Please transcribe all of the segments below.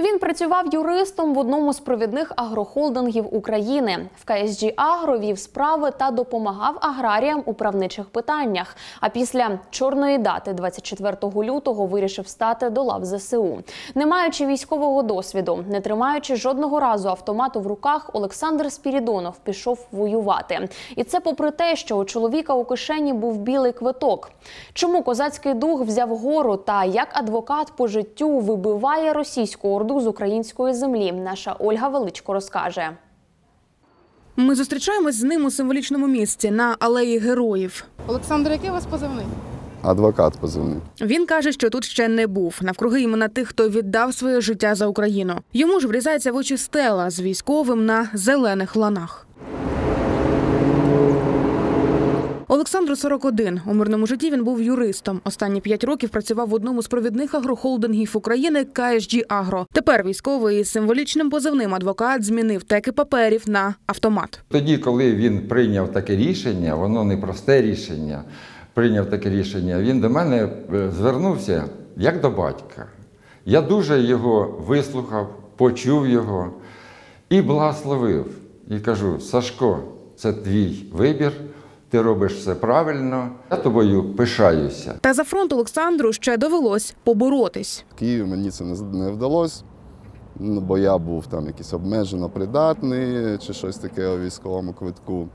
Він працював юристом в одному з провідних агрохолдингів України. В КСЖ Агро вів справи та допомагав аграріям у правничих питаннях. А після чорної дати, 24 лютого, вирішив стати до лав ЗСУ. Не маючи військового досвіду, не тримаючи жодного разу автомату в руках, Олександр Спірідонов пішов воювати. І це попри те, що у чоловіка у кишені був білий квиток. Чому козацький дух взяв гору та як адвокат по життю вибиває російську орду з української землі? Наша Ольга Величко розкаже. Ми зустрічаємось з ним у символічному місці на алеї героїв. Олександр, який у вас позивний? Адвокат позивний. Він каже, що тут ще не був. Навкруги імена тих, хто віддав своє життя за Україну. Йому ж врізається в очі стела з військовим на зелених ланах. Олександру 41. У мирному житті він був юристом. Останні п'ять років працював в одному з провідних агрохолдингів України КСЖ Агро. Тепер військовий із символічним позивним адвокат змінив теки паперів на автомат. Тоді, коли він прийняв таке рішення, воно не просте рішення, прийняв таке рішення, він до мене е, звернувся як до батька. Я дуже його вислухав, почув його і благословив. І кажу: Сашко, це твій вибір, ти робиш все правильно, я тобою пишаюся. Та за фронт Олександру ще довелось поборотись. В Києві мені це не, вдалося, ну, бо я був там якийсь обмежено придатний чи щось таке у військовому квитку.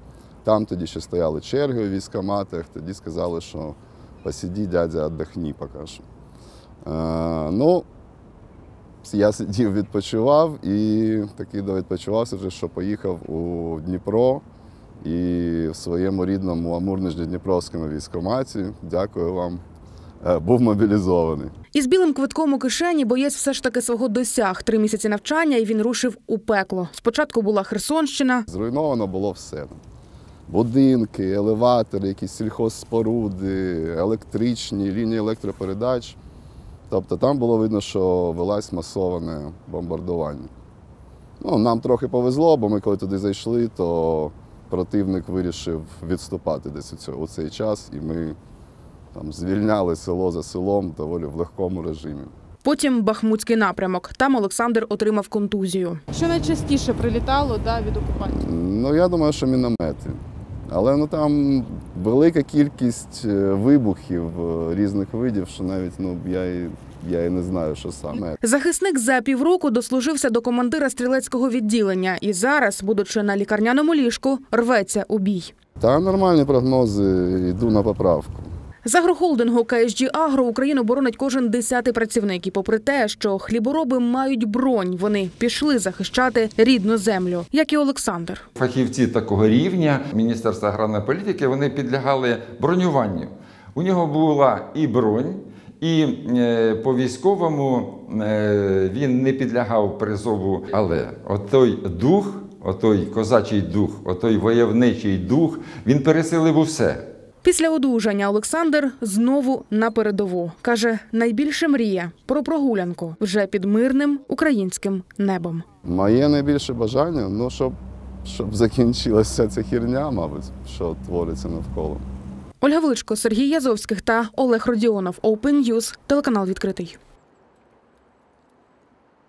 Там тоді ще стояли черги у військоматах, тоді сказали, що посиді, дядя, віддохні поки що. Е, ну, я сидів, відпочивав і такий довідпочивався вже, що поїхав у Дніпро і в своєму рідному Амурно-Дніпровському військкоматі, дякую вам, е, був мобілізований. Із білим квитком у кишені боєць все ж таки свого досяг. Три місяці навчання, і він рушив у пекло. Спочатку була Херсонщина, Зруйновано було все. Будинки, елеватори, якісь сільхозспоруди, електричні, лінії електропередач. Тобто там було видно, що велась масоване бомбардування. Ну, нам трохи повезло, бо ми коли туди зайшли, то противник вирішив відступати десь у цей час, і ми там звільняли село за селом доволі в легкому режимі. потім Бахмутський напрямок. Там Олександр отримав контузію. Що найчастіше прилітало да, від окупантів? Ну, я думаю, що міномети. Але ну, там велика кількість е, вибухів е, різних видів, що навіть ну, я, і, я і не знаю, що саме. Захисник за півроку дослужився до командира стрілецького відділення і зараз, будучи на лікарняному ліжку, рветься у бій. Та нормальні прогнози, йду на поправку. З агрохолдингу КСЖ Агро Україну боронить кожен десятий працівник. І попри те, що хлібороби мають бронь, вони пішли захищати рідну землю, як і Олександр. Фахівці такого рівня Міністерства аграрної політики вони підлягали бронюванню. У нього була і бронь, і е, по військовому е, він не підлягав призову. Але отой дух, отой козачий дух, отой войовничий дух, він пересилив усе. Після одужання Олександр знову на передову каже: найбільше мріє про прогулянку вже під мирним українським небом. Моє найбільше бажання, ну, щоб, щоб закінчилася ця хірня, мабуть, що твориться навколо. Ольга Величко, Сергій Язовських та Олег Родіонов. Open News, телеканал відкритий.